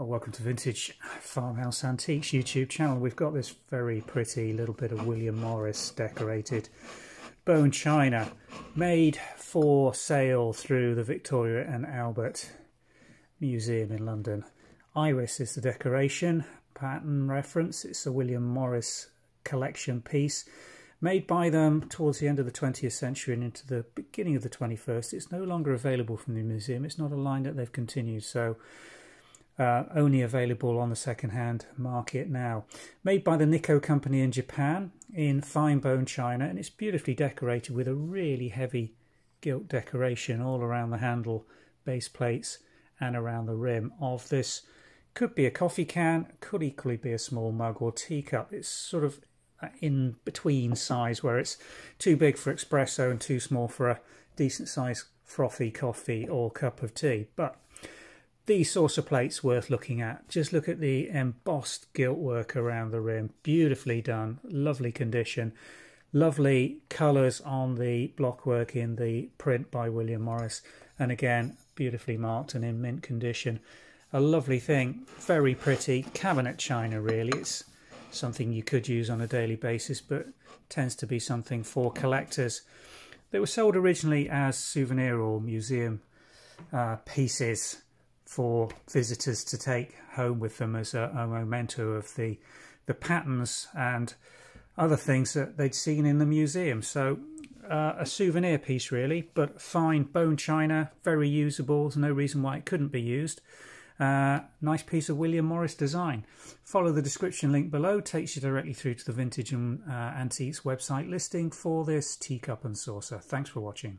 Well, welcome to Vintage Farmhouse Antiques YouTube channel. We've got this very pretty little bit of William Morris decorated bone china made for sale through the Victoria and Albert Museum in London. Iris is the decoration, pattern reference. It's a William Morris collection piece made by them towards the end of the 20th century and into the beginning of the 21st. It's no longer available from the museum. It's not a line that they've continued. So uh, only available on the second-hand market now. Made by the Nikko company in Japan in fine bone china and it's beautifully decorated with a really heavy gilt decoration all around the handle, base plates and around the rim of this. Could be a coffee can, could equally be a small mug or teacup. It's sort of in between size where it's too big for espresso and too small for a decent sized frothy coffee or cup of tea. But these saucer plates worth looking at. Just look at the embossed gilt work around the rim. Beautifully done, lovely condition. Lovely colours on the blockwork in the print by William Morris. And again, beautifully marked and in mint condition. A lovely thing, very pretty. Cabinet china really. It's something you could use on a daily basis, but tends to be something for collectors. They were sold originally as souvenir or museum uh, pieces for visitors to take home with them as a, a memento of the the patterns and other things that they'd seen in the museum. So uh, a souvenir piece really, but fine bone china, very usable. There's no reason why it couldn't be used. Uh, nice piece of William Morris design. Follow the description link below, takes you directly through to the Vintage and uh, Antiques website listing for this teacup and saucer. Thanks for watching.